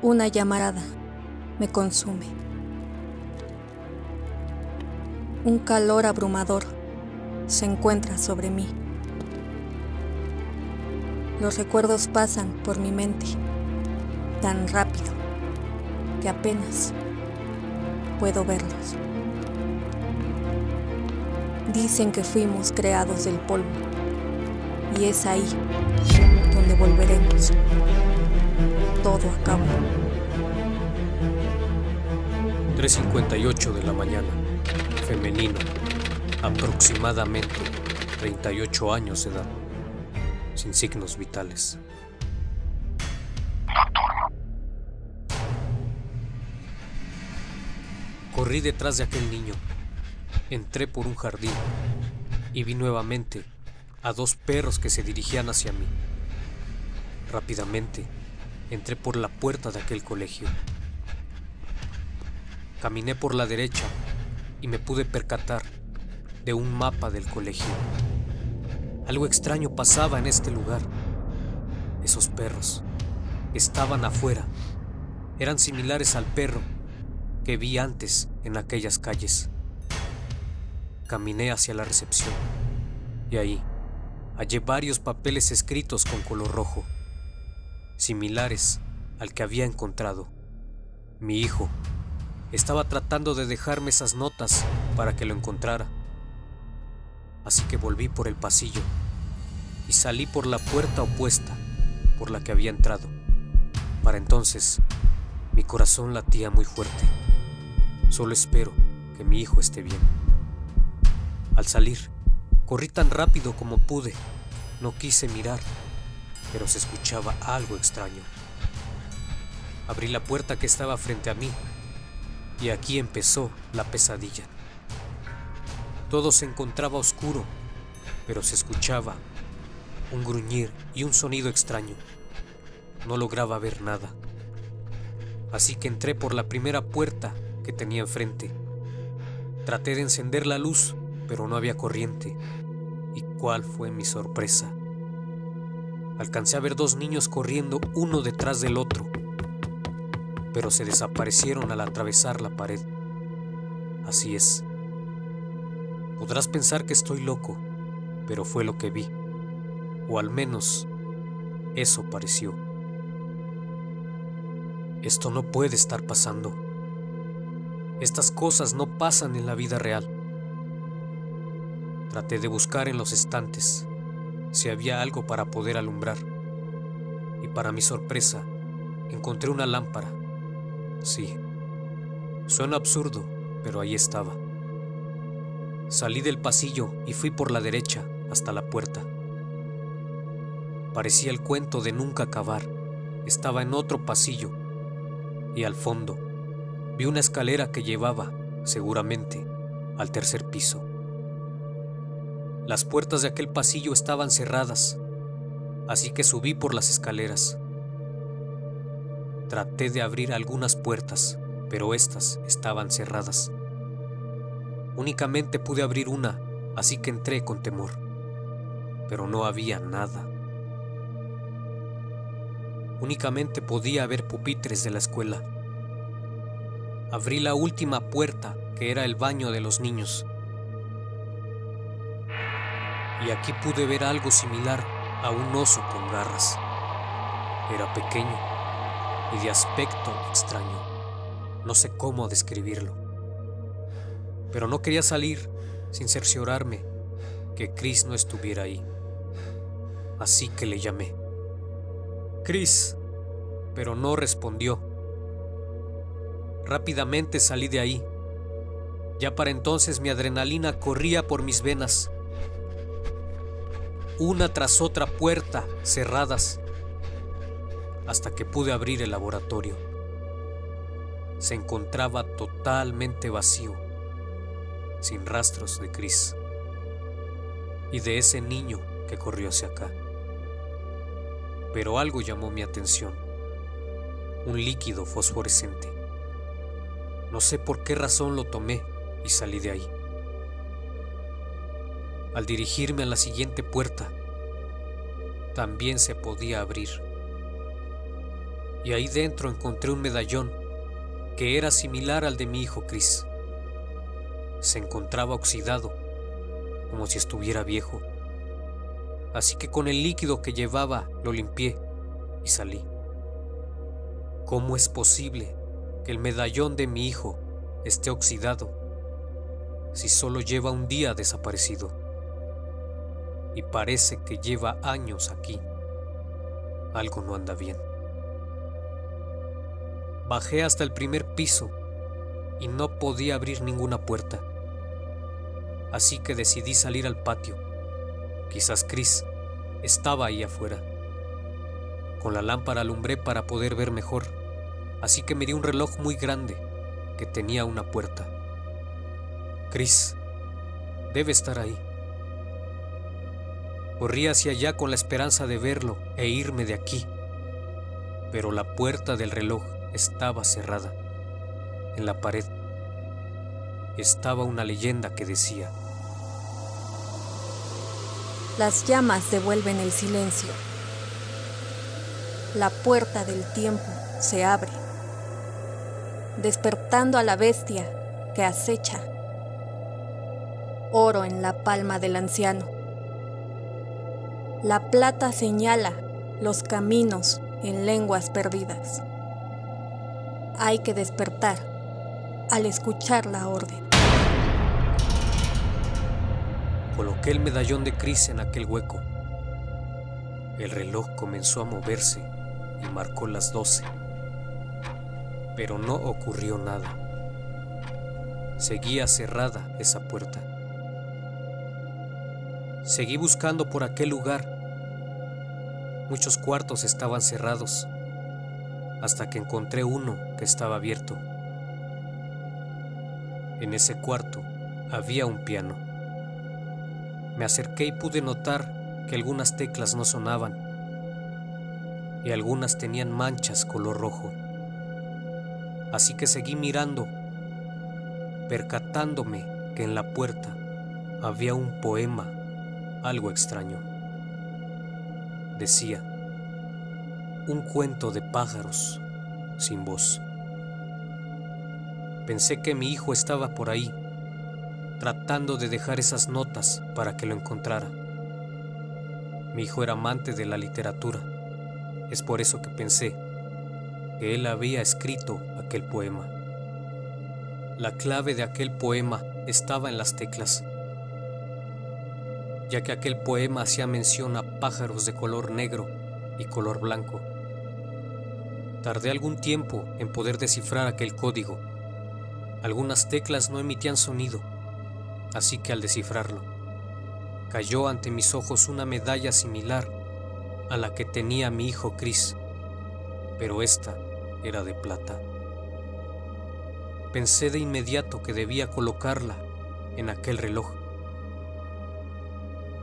Una llamarada me consume. Un calor abrumador se encuentra sobre mí. Los recuerdos pasan por mi mente tan rápido que apenas puedo verlos. Dicen que fuimos creados del polvo y es ahí donde volveremos. Todo acabó. 3.58 de la mañana. Femenino. Aproximadamente 38 años de edad. Sin signos vitales. Corrí detrás de aquel niño. Entré por un jardín y vi nuevamente a dos perros que se dirigían hacia mí. Rápidamente entré por la puerta de aquel colegio. Caminé por la derecha y me pude percatar de un mapa del colegio. Algo extraño pasaba en este lugar. Esos perros estaban afuera. Eran similares al perro que vi antes en aquellas calles. Caminé hacia la recepción y ahí hallé varios papeles escritos con color rojo, similares al que había encontrado. Mi hijo estaba tratando de dejarme esas notas para que lo encontrara. Así que volví por el pasillo y salí por la puerta opuesta por la que había entrado. Para entonces, mi corazón latía muy fuerte. Solo espero que mi hijo esté bien. Al salir, corrí tan rápido como pude. No quise mirar, pero se escuchaba algo extraño. Abrí la puerta que estaba frente a mí y aquí empezó la pesadilla. Todo se encontraba oscuro, pero se escuchaba un gruñir y un sonido extraño. No lograba ver nada. Así que entré por la primera puerta que tenía enfrente. Traté de encender la luz, pero no había corriente. ¿Y cuál fue mi sorpresa? Alcancé a ver dos niños corriendo uno detrás del otro pero se desaparecieron al atravesar la pared. Así es. Podrás pensar que estoy loco, pero fue lo que vi. O al menos eso pareció. Esto no puede estar pasando. Estas cosas no pasan en la vida real. Traté de buscar en los estantes si había algo para poder alumbrar. Y para mi sorpresa, encontré una lámpara Sí. Suena absurdo, pero ahí estaba. Salí del pasillo y fui por la derecha hasta la puerta. Parecía el cuento de nunca acabar. Estaba en otro pasillo y al fondo vi una escalera que llevaba, seguramente, al tercer piso. Las puertas de aquel pasillo estaban cerradas, así que subí por las escaleras. Traté de abrir algunas puertas, pero estas estaban cerradas. Únicamente pude abrir una, así que entré con temor. Pero no había nada. Únicamente podía haber pupitres de la escuela. Abrí la última puerta, que era el baño de los niños. Y aquí pude ver algo similar a un oso con garras. Era pequeño y de aspecto extraño. No sé cómo describirlo. Pero no quería salir sin cerciorarme que Chris no estuviera ahí. Así que le llamé. Chris, pero no respondió. Rápidamente salí de ahí. Ya para entonces mi adrenalina corría por mis venas. Una tras otra puerta cerradas hasta que pude abrir el laboratorio. Se encontraba totalmente vacío, sin rastros de Chris y de ese niño que corrió hacia acá. Pero algo llamó mi atención, un líquido fosforescente. No sé por qué razón lo tomé y salí de ahí. Al dirigirme a la siguiente puerta, también se podía abrir y ahí dentro encontré un medallón que era similar al de mi hijo Chris. Se encontraba oxidado, como si estuviera viejo. Así que con el líquido que llevaba lo limpié y salí. ¿Cómo es posible que el medallón de mi hijo esté oxidado si solo lleva un día desaparecido? Y parece que lleva años aquí. Algo no anda bien. Bajé hasta el primer piso y no podía abrir ninguna puerta. Así que decidí salir al patio. Quizás Chris estaba ahí afuera. Con la lámpara alumbré para poder ver mejor, así que miré un reloj muy grande que tenía una puerta. Chris debe estar ahí. Corrí hacia allá con la esperanza de verlo e irme de aquí, pero la puerta del reloj estaba cerrada. En la pared estaba una leyenda que decía, Las llamas devuelven el silencio. La puerta del tiempo se abre, despertando a la bestia que acecha. Oro en la palma del anciano. La plata señala los caminos en lenguas perdidas. Hay que despertar al escuchar la orden. Coloqué el medallón de Chris en aquel hueco. El reloj comenzó a moverse y marcó las doce. Pero no ocurrió nada. Seguía cerrada esa puerta. Seguí buscando por aquel lugar. Muchos cuartos estaban cerrados, hasta que encontré uno que estaba abierto. En ese cuarto había un piano. Me acerqué y pude notar que algunas teclas no sonaban y algunas tenían manchas color rojo. Así que seguí mirando, percatándome que en la puerta había un poema algo extraño. Decía, un cuento de pájaros sin voz. Pensé que mi hijo estaba por ahí, tratando de dejar esas notas para que lo encontrara. Mi hijo era amante de la literatura. Es por eso que pensé que él había escrito aquel poema. La clave de aquel poema estaba en las teclas, ya que aquel poema hacía mención a pájaros de color negro y color blanco. Tardé algún tiempo en poder descifrar aquel código algunas teclas no emitían sonido, así que al descifrarlo, cayó ante mis ojos una medalla similar a la que tenía mi hijo Chris, pero esta era de plata. Pensé de inmediato que debía colocarla en aquel reloj.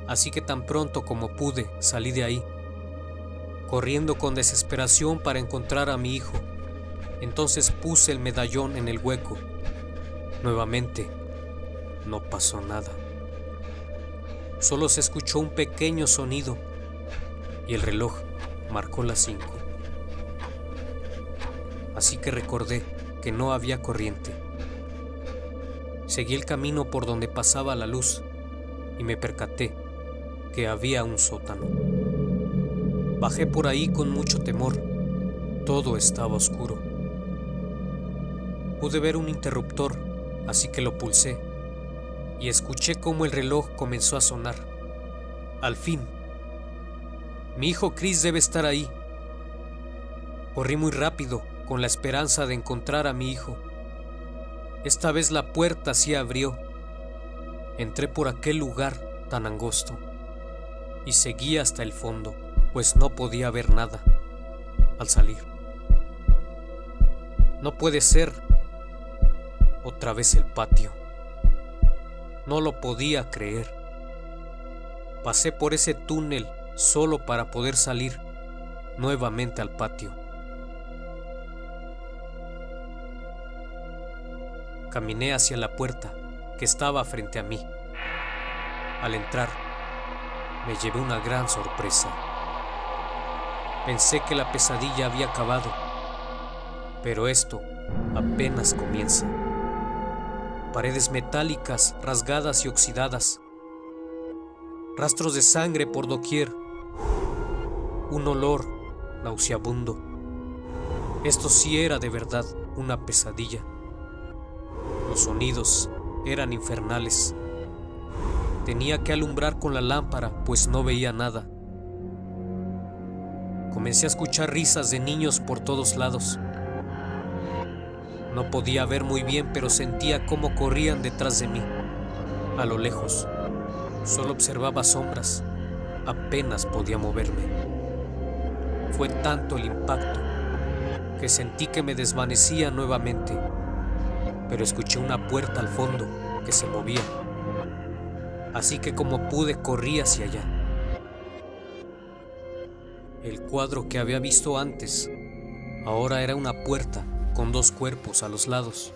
Así que tan pronto como pude salí de ahí, corriendo con desesperación para encontrar a mi hijo. Entonces puse el medallón en el hueco Nuevamente, no pasó nada. Solo se escuchó un pequeño sonido y el reloj marcó las cinco. Así que recordé que no había corriente. Seguí el camino por donde pasaba la luz y me percaté que había un sótano. Bajé por ahí con mucho temor. Todo estaba oscuro. Pude ver un interruptor así que lo pulsé y escuché cómo el reloj comenzó a sonar. Al fin, mi hijo Chris debe estar ahí. Corrí muy rápido con la esperanza de encontrar a mi hijo. Esta vez la puerta se abrió. Entré por aquel lugar tan angosto y seguí hasta el fondo, pues no podía ver nada al salir. No puede ser, otra vez el patio. No lo podía creer. Pasé por ese túnel solo para poder salir nuevamente al patio. Caminé hacia la puerta que estaba frente a mí. Al entrar, me llevé una gran sorpresa. Pensé que la pesadilla había acabado Pero esto apenas comienza. Paredes metálicas, rasgadas y oxidadas. Rastros de sangre por doquier. Un olor nauseabundo. Esto sí era de verdad una pesadilla. Los sonidos eran infernales. Tenía que alumbrar con la lámpara, pues no veía nada. Comencé a escuchar risas de niños por todos lados. No podía ver muy bien, pero sentía cómo corrían detrás de mí, a lo lejos. Solo observaba sombras, apenas podía moverme. Fue tanto el impacto que sentí que me desvanecía nuevamente, pero escuché una puerta al fondo que se movía. Así que como pude corrí hacia allá. El cuadro que había visto antes ahora era una puerta con dos cuerpos a los lados.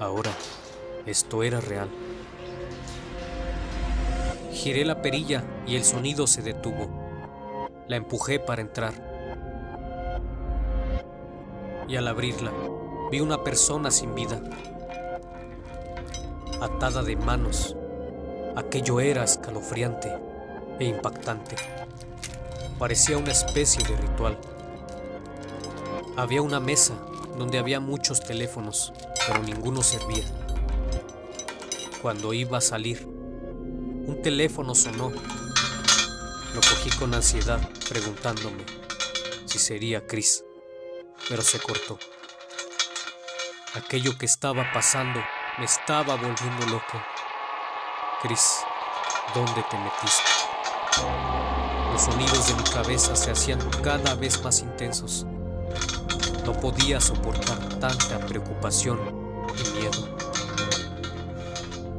Ahora, esto era real. Giré la perilla y el sonido se detuvo. La empujé para entrar. Y al abrirla, vi una persona sin vida, atada de manos. Aquello era escalofriante e impactante. Parecía una especie de ritual. Había una mesa donde había muchos teléfonos, pero ninguno servía. Cuando iba a salir, un teléfono sonó. Lo cogí con ansiedad, preguntándome si sería Chris, pero se cortó. Aquello que estaba pasando me estaba volviendo loco. Chris, ¿dónde te metiste? Los sonidos de mi cabeza se hacían cada vez más intensos. No podía soportar tanta preocupación y miedo.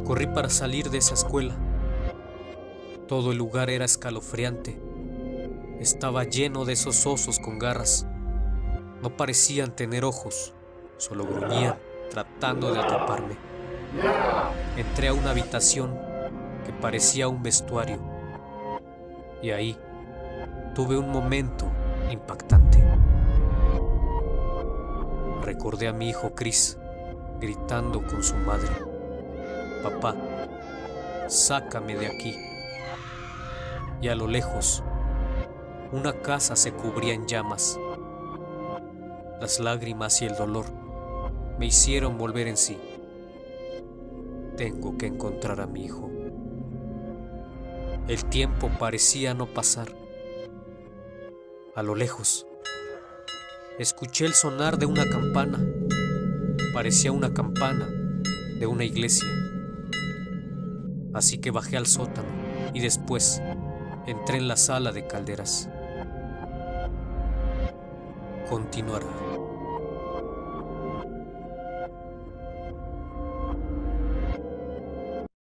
Corrí para salir de esa escuela. Todo el lugar era escalofriante. Estaba lleno de esos osos con garras. No parecían tener ojos, solo gruñían tratando de atraparme. Entré a una habitación parecía un vestuario. Y ahí tuve un momento impactante. Recordé a mi hijo Chris gritando con su madre, papá, sácame de aquí. Y a lo lejos, una casa se cubría en llamas. Las lágrimas y el dolor me hicieron volver en sí. Tengo que encontrar a mi hijo. El tiempo parecía no pasar. A lo lejos, escuché el sonar de una campana. Parecía una campana de una iglesia. Así que bajé al sótano y después entré en la sala de calderas. Continuará.